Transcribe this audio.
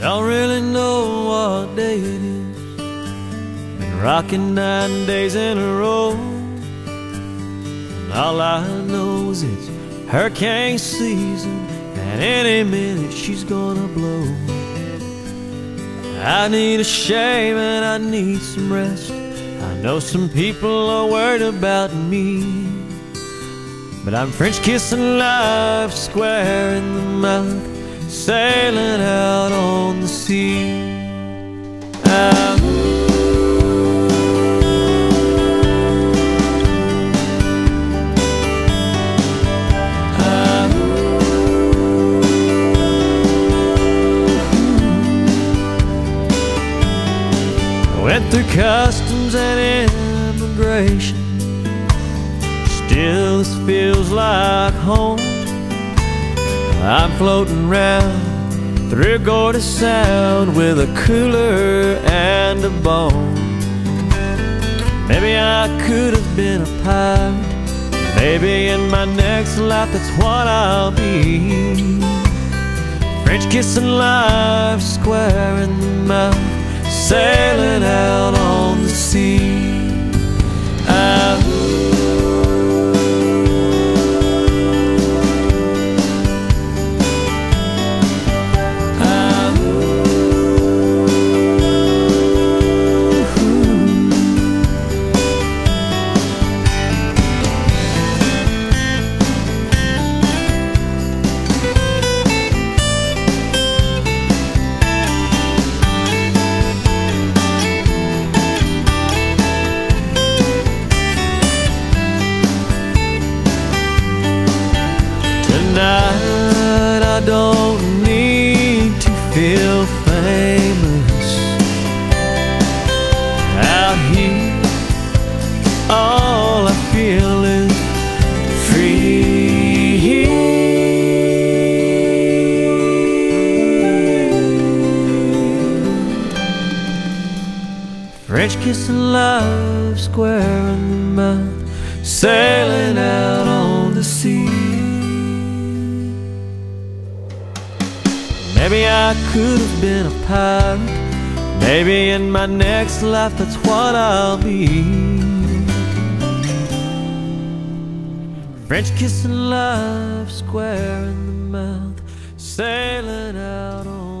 Don't really know what day it is. Been rocking nine days in a row. And all I know is it's hurricane season, and any minute she's gonna blow. I need a shave and I need some rest. I know some people are worried about me. But I'm French kissing life square in the mouth sailing out on the sea. Went through customs and immigration. Still, this feels like home. I'm floating round through Gorda Sound with a cooler and a bone. Maybe I could have been a pirate. Maybe in my next life that's what I'll be. French kissing life square in the mouth, sailing I don't need to feel famous. Out here all I feel is free. French kissing love square in the mouth Sailing out on the sea Maybe I could have been a pirate. Maybe in my next life that's what I'll be. French kissing love square in the mouth, sailing out on.